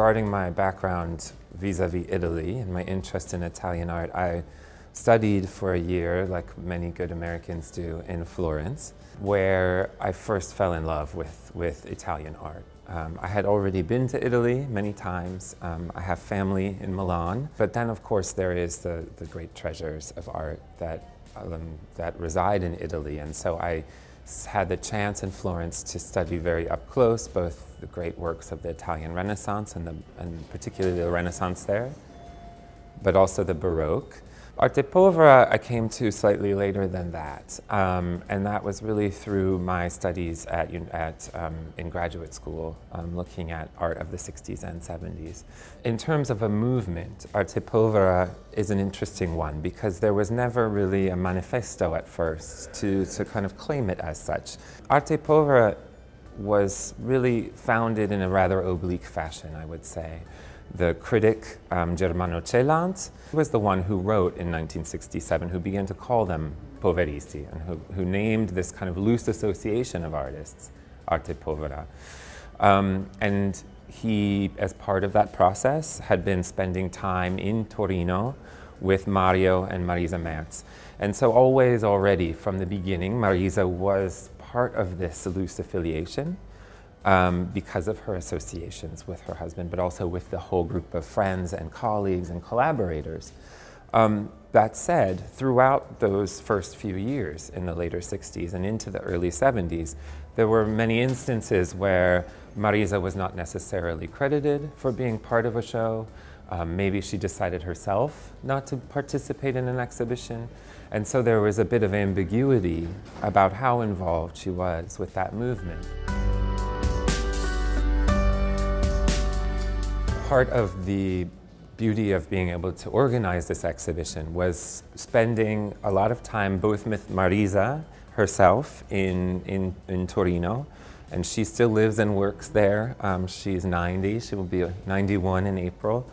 regarding my background vis-a-vis Italy and my interest in Italian art, I studied for a year, like many good Americans do, in Florence, where I first fell in love with, with Italian art. Um, I had already been to Italy many times. Um, I have family in Milan. But then, of course, there is the, the great treasures of art that, um, that reside in Italy. And so I had the chance in Florence to study very up close both the great works of the Italian Renaissance and, the, and particularly the Renaissance there, but also the Baroque. Arte Povera I came to slightly later than that, um, and that was really through my studies at, at um, in graduate school, um, looking at art of the 60s and 70s. In terms of a movement, Arte Povera is an interesting one because there was never really a manifesto at first to, to kind of claim it as such. Arte Povera was really founded in a rather oblique fashion, I would say. The critic um, Germano Celant was the one who wrote in 1967, who began to call them poveristi, and who, who named this kind of loose association of artists, arte povera. Um, and he, as part of that process, had been spending time in Torino with Mario and Marisa Merz. And so always already from the beginning, Marisa was part of this loose affiliation um, because of her associations with her husband, but also with the whole group of friends and colleagues and collaborators. Um, that said, throughout those first few years in the later 60s and into the early 70s, there were many instances where Marisa was not necessarily credited for being part of a show. Um, maybe she decided herself not to participate in an exhibition. And so there was a bit of ambiguity about how involved she was with that movement. Part of the beauty of being able to organize this exhibition was spending a lot of time both with Marisa herself in, in, in Torino, and she still lives and works there. Um, she's 90, she will be 91 in April.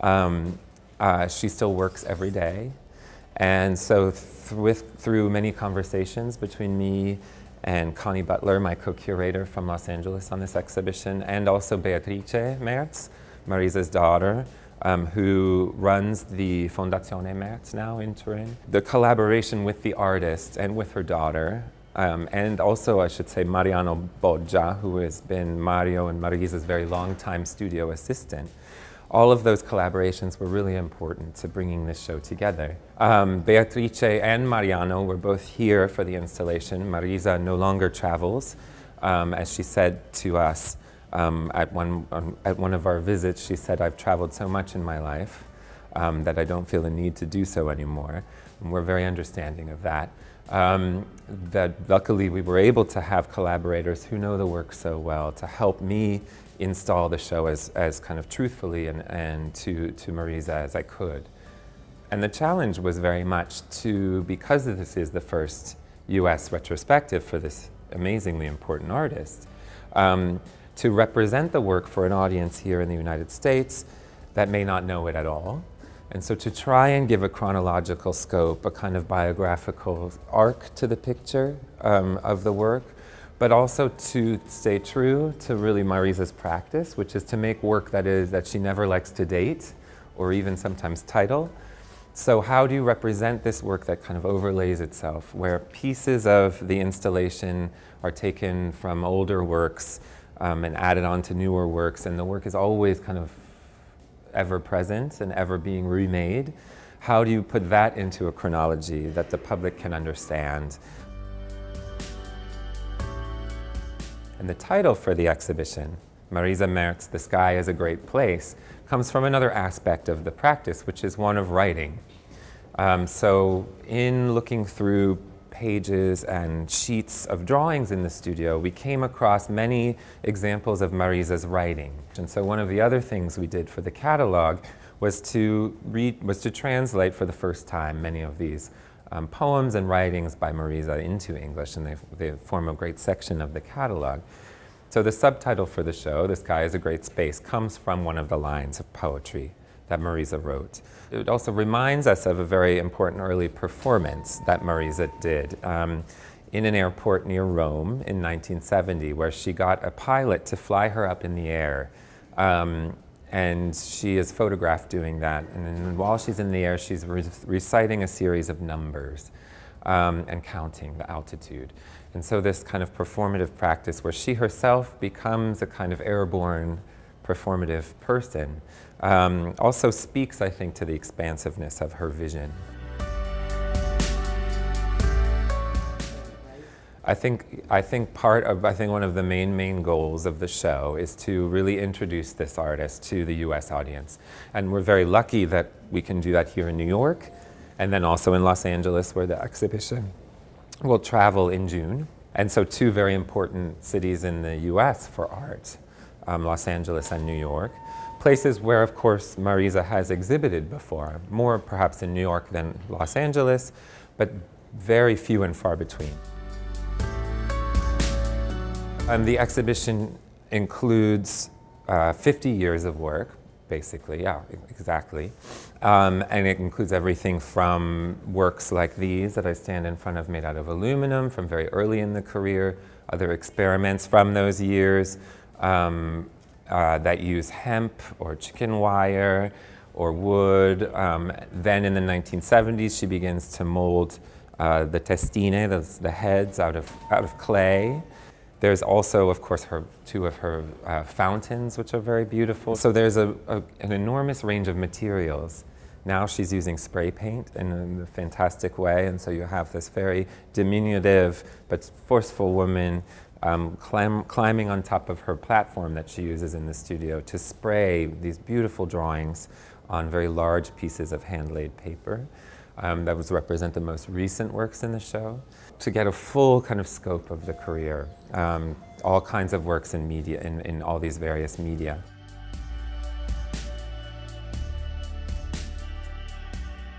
Um, uh, she still works every day. And so th with, through many conversations between me and Connie Butler, my co-curator from Los Angeles on this exhibition, and also Beatrice Merz, Marisa's daughter, um, who runs the Fondazione Merz now in Turin. The collaboration with the artist and with her daughter, um, and also I should say Mariano Boggia, who has been Mario and Marisa's very long time studio assistant. All of those collaborations were really important to bringing this show together. Um, Beatrice and Mariano were both here for the installation. Marisa no longer travels, um, as she said to us. Um, at, one, um, at one of our visits, she said, I've traveled so much in my life um, that I don't feel the need to do so anymore. And we're very understanding of that. Um, that luckily we were able to have collaborators who know the work so well to help me install the show as, as kind of truthfully and, and to, to Marisa as I could. And the challenge was very much to, because this is the first US retrospective for this amazingly important artist, um, to represent the work for an audience here in the United States that may not know it at all. And so to try and give a chronological scope, a kind of biographical arc to the picture um, of the work, but also to stay true to really Marisa's practice, which is to make work that is that she never likes to date or even sometimes title. So how do you represent this work that kind of overlays itself, where pieces of the installation are taken from older works um, and added on to newer works, and the work is always kind of ever present and ever being remade. How do you put that into a chronology that the public can understand? And the title for the exhibition, Marisa Merz, The Sky is a Great Place, comes from another aspect of the practice, which is one of writing. Um, so in looking through pages and sheets of drawings in the studio, we came across many examples of Marisa's writing. And so one of the other things we did for the catalog was to read, was to translate for the first time many of these um, poems and writings by Marisa into English, and they, they form a great section of the catalog. So the subtitle for the show, The Sky is a Great Space, comes from one of the lines of poetry that Marisa wrote. It also reminds us of a very important early performance that Marisa did um, in an airport near Rome in 1970, where she got a pilot to fly her up in the air um, and she is photographed doing that. And while she's in the air, she's re reciting a series of numbers um, and counting the altitude. And so this kind of performative practice where she herself becomes a kind of airborne performative person um, also speaks, I think, to the expansiveness of her vision. I think, I think part of, I think one of the main, main goals of the show is to really introduce this artist to the US audience. And we're very lucky that we can do that here in New York and then also in Los Angeles where the exhibition will travel in June. And so two very important cities in the US for art, um, Los Angeles and New York. Places where, of course, Marisa has exhibited before, more perhaps in New York than Los Angeles, but very few and far between. Um, the exhibition includes uh, 50 years of work, basically, yeah, exactly. Um, and it includes everything from works like these that I stand in front of made out of aluminum from very early in the career, other experiments from those years um, uh, that use hemp or chicken wire or wood. Um, then in the 1970s, she begins to mold uh, the testine, the, the heads, out of, out of clay. There's also, of course, her, two of her uh, fountains, which are very beautiful. So there's a, a, an enormous range of materials. Now she's using spray paint in a fantastic way, and so you have this very diminutive but forceful woman um, climb, climbing on top of her platform that she uses in the studio to spray these beautiful drawings on very large pieces of hand-laid paper. Um, that was represent the most recent works in the show to get a full kind of scope of the career, um, all kinds of works in media, in, in all these various media.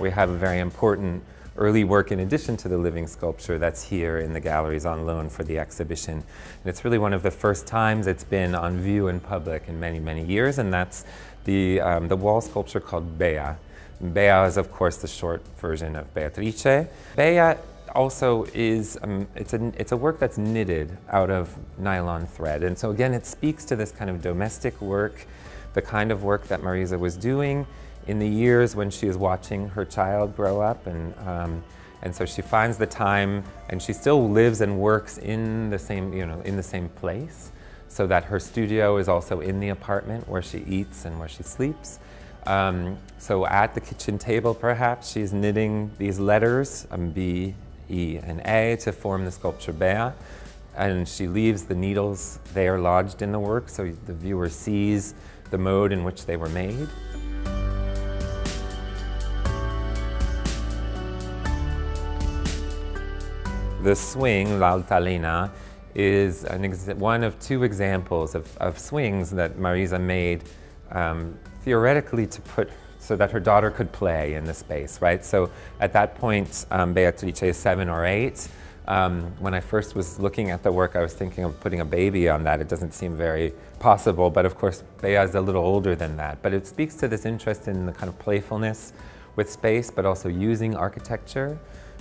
We have a very important early work in addition to the living sculpture that's here in the galleries on loan for the exhibition. And it's really one of the first times it's been on view in public in many, many years, and that's the, um, the wall sculpture called Bea. Bea is, of course, the short version of Beatrice. Bea also is, um, it's, a, it's a work that's knitted out of nylon thread. And so again, it speaks to this kind of domestic work, the kind of work that Marisa was doing in the years when she is watching her child grow up. And, um, and so she finds the time and she still lives and works in the same, you know, in the same place so that her studio is also in the apartment where she eats and where she sleeps. Um, so at the kitchen table, perhaps, she's knitting these letters, um, B, E, and A, to form the sculpture Bea. And she leaves the needles there lodged in the work so the viewer sees the mode in which they were made. The swing, L'Altalena, is one of two examples of, of, swings that Marisa made um, theoretically to put so that her daughter could play in the space, right? So at that point, um, Beatrice is seven or eight. Um, when I first was looking at the work, I was thinking of putting a baby on that. It doesn't seem very possible, but of course, Bea is a little older than that. But it speaks to this interest in the kind of playfulness with space, but also using architecture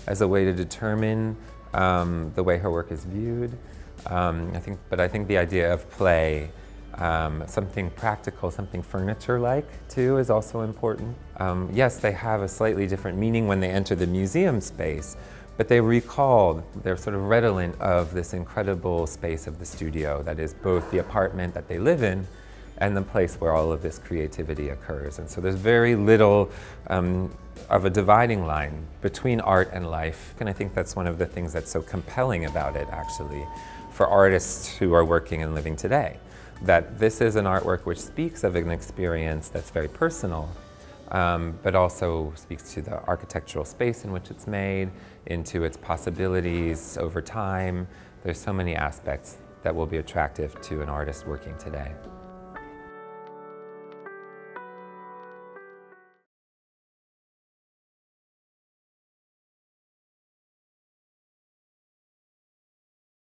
as a way to determine um, the way her work is viewed. Um, I think, but I think the idea of play um, something practical, something furniture-like too is also important. Um, yes, they have a slightly different meaning when they enter the museum space, but they recall, they're sort of redolent of this incredible space of the studio that is both the apartment that they live in and the place where all of this creativity occurs. And so there's very little um, of a dividing line between art and life. And I think that's one of the things that's so compelling about it, actually, for artists who are working and living today that this is an artwork which speaks of an experience that's very personal, um, but also speaks to the architectural space in which it's made, into its possibilities over time. There's so many aspects that will be attractive to an artist working today.